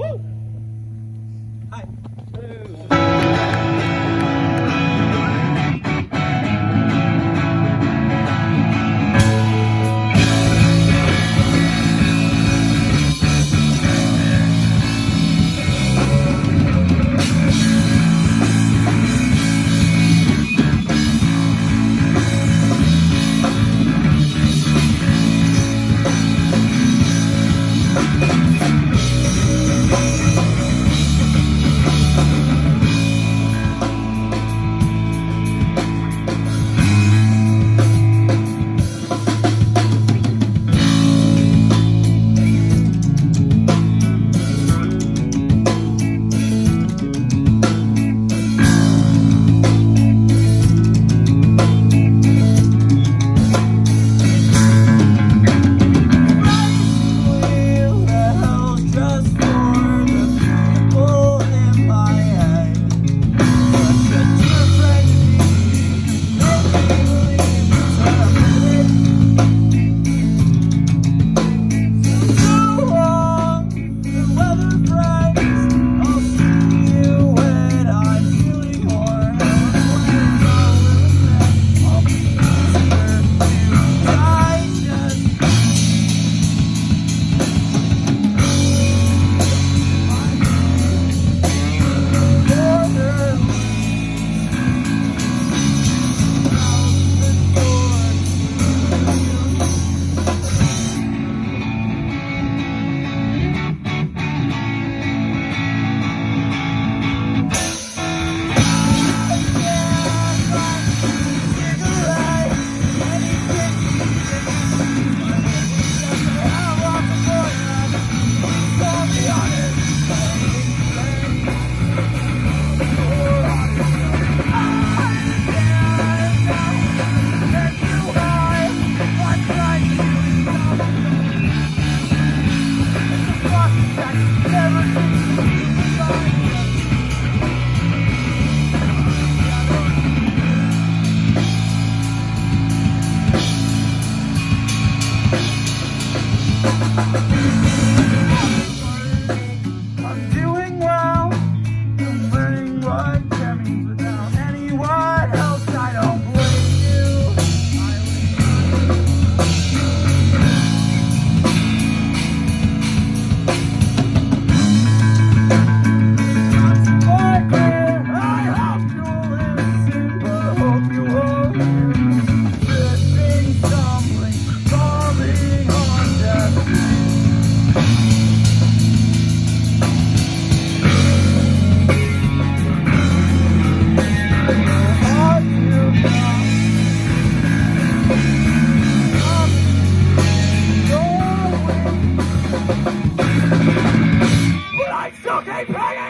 Woo! Hi. Thank you.